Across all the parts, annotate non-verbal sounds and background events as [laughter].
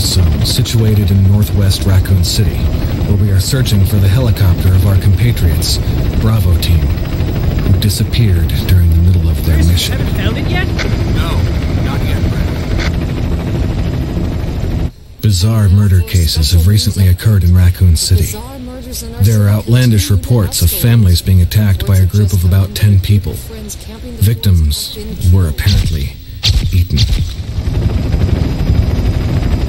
flying around the forest zone situated in northwest Raccoon City, where we are searching for the helicopter of our compatriots, Bravo Team, who disappeared during the middle of their mission. Haven't found it yet? No, not yet, Brad. Bizarre murder cases have recently occurred in Raccoon City. There are outlandish reports of families being attacked by a group of about 10 people. Victims were apparently eaten.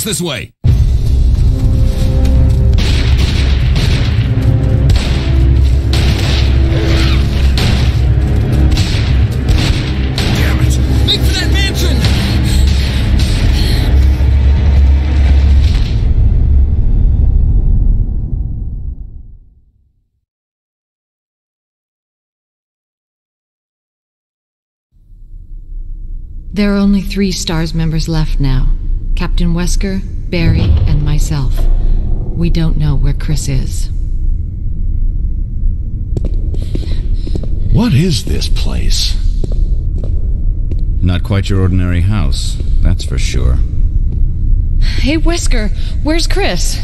Chris, this way. Damn it! Make for that mansion! There are only three STARS members left now Captain Wesker, Barry, and myself. We don't know where Chris is. What is this place? Not quite your ordinary house, that's for sure. Hey, Wesker, where's Chris?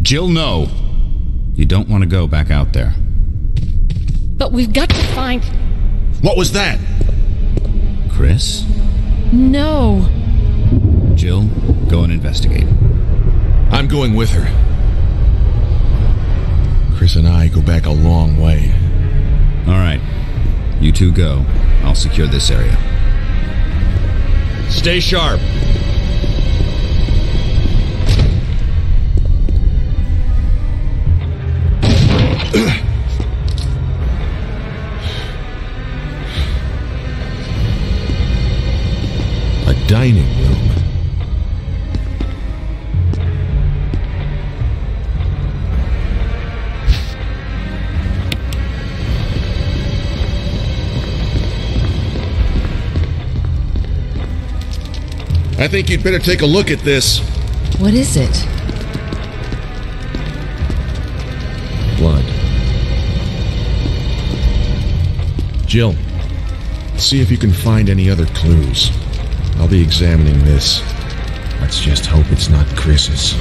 Jill, no! You don't want to go back out there. But we've got to find. What was that? Chris? No! Jill, go and investigate. I'm going with her. Chris and I go back a long way. Alright. You two go. I'll secure this area. Stay sharp. [clears throat] A dining I think you'd better take a look at this. What is it? Blood. Jill, see if you can find any other clues. I'll be examining this. Let's just hope it's not Chris's.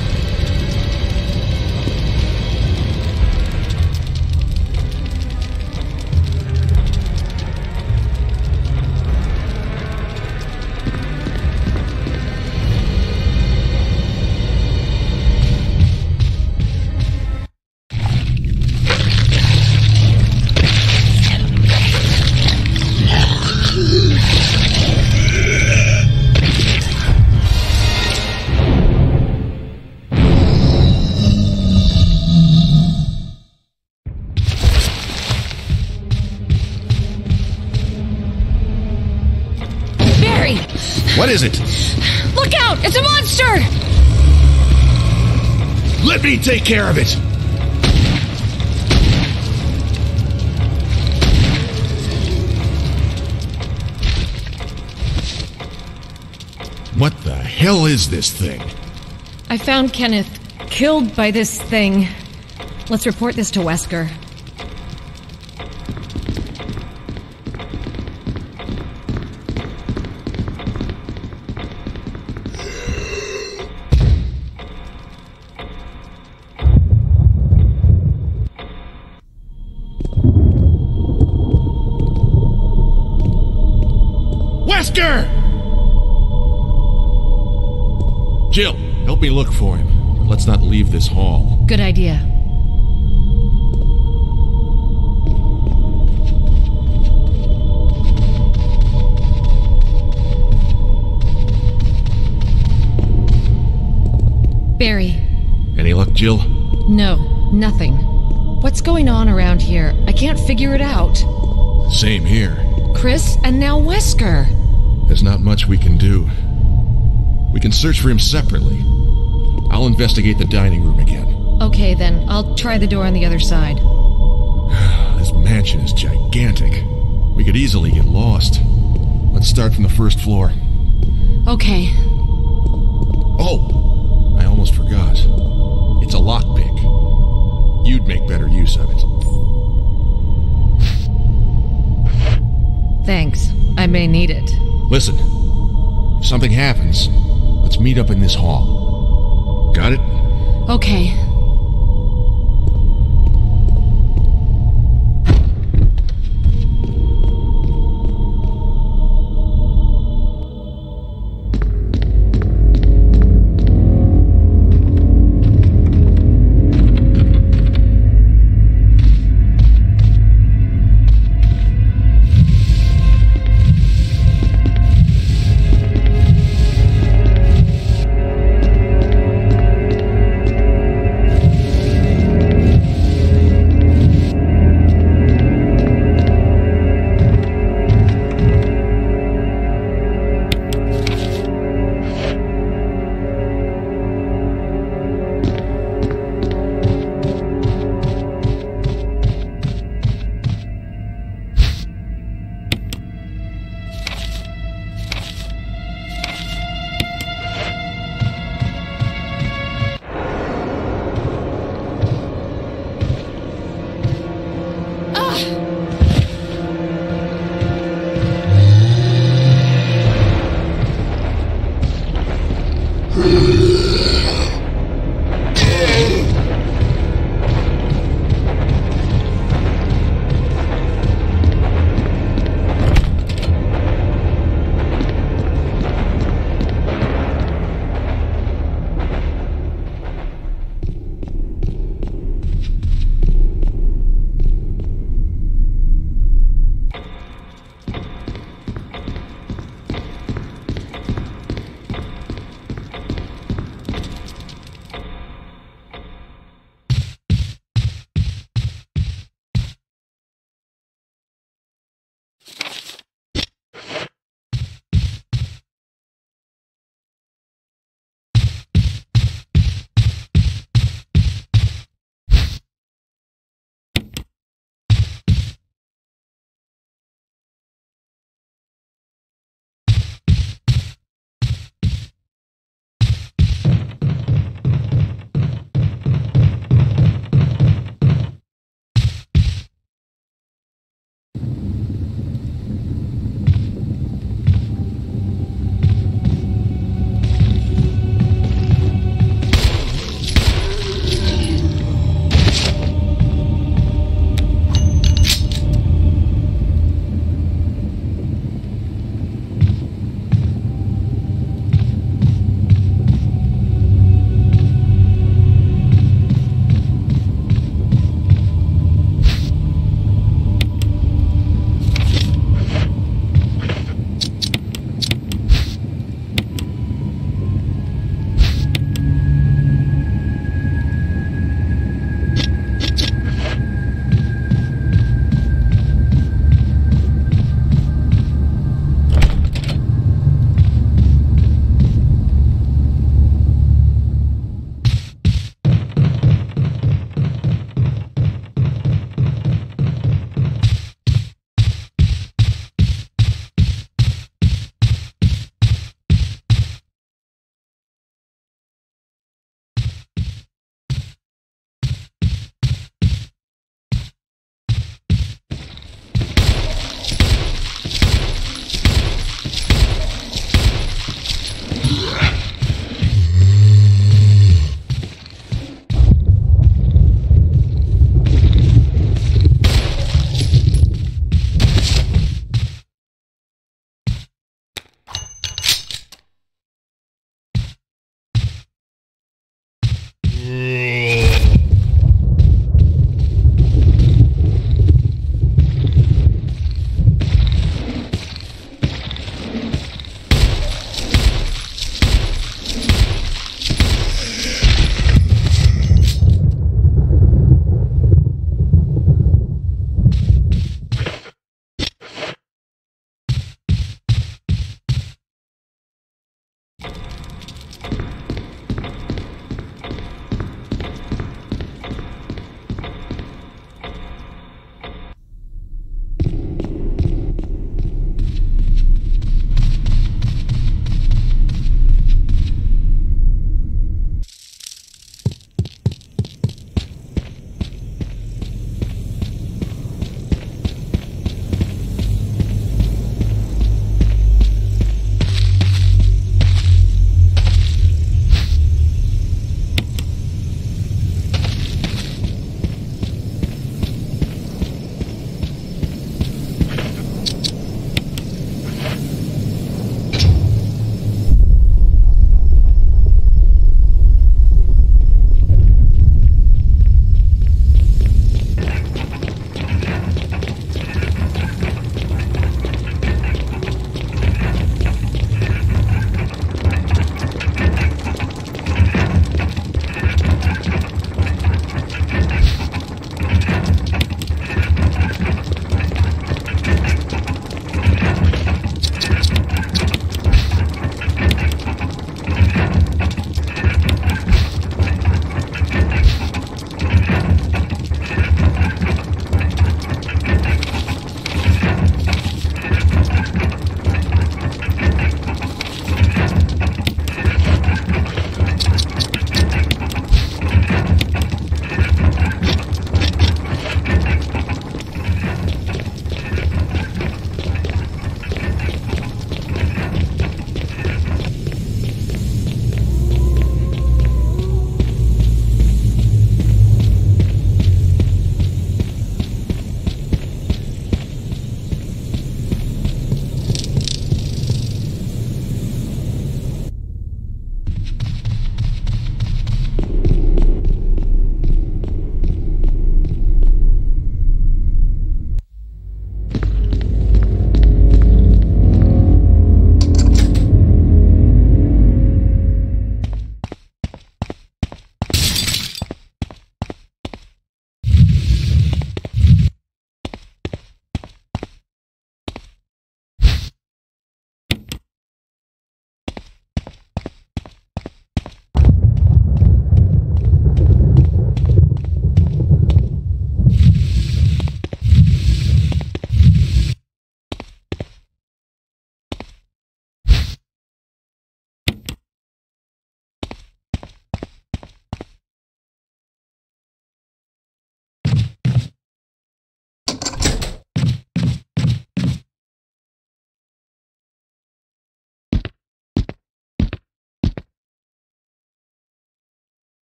Is it? Look out! It's a monster! Let me take care of it! What the hell is this thing? I found Kenneth killed by this thing. Let's report this to Wesker. Wesker! Leave this hall. Good idea. Barry. Any luck, Jill? No, nothing. What's going on around here? I can't figure it out. Same here. Chris and now Wesker. There's not much we can do. We can search for him separately. I'll investigate the dining room again. Okay, then. I'll try the door on the other side. [sighs] This mansion is gigantic. We could easily get lost. Let's start from the first floor. Okay. Oh, I almost forgot. It's a lockpick. You'd make better use of it. Thanks. I may need it. Listen, if something happens, let's meet up in this hall. Got it? Okay.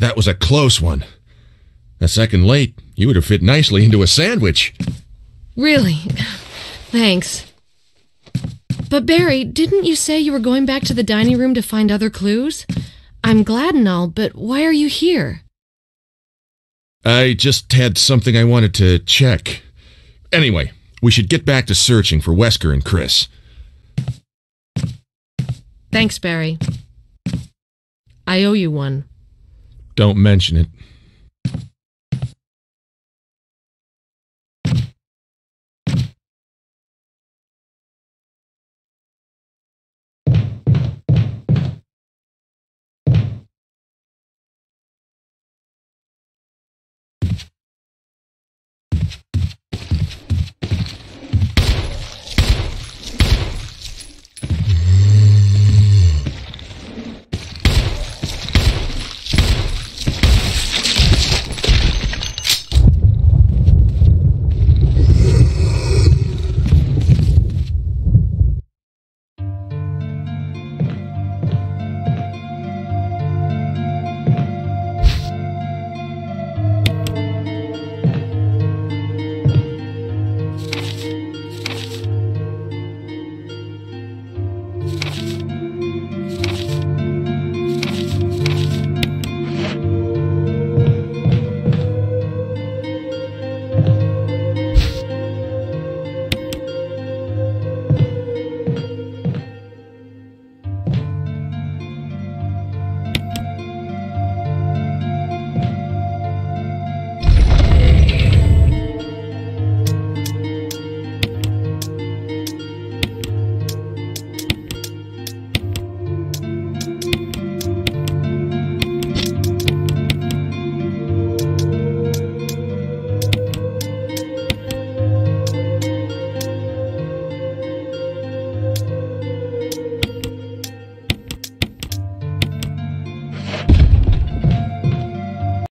That was a close one. A second late, you would have fit nicely into a sandwich. Really? Thanks. But Barry, didn't you say you were going back to the dining room to find other clues? I'm glad and all, but why are you here? I just had something I wanted to check. Anyway, we should get back to searching for Wesker and Chris. Thanks, Barry. I owe you one. Don't mention it.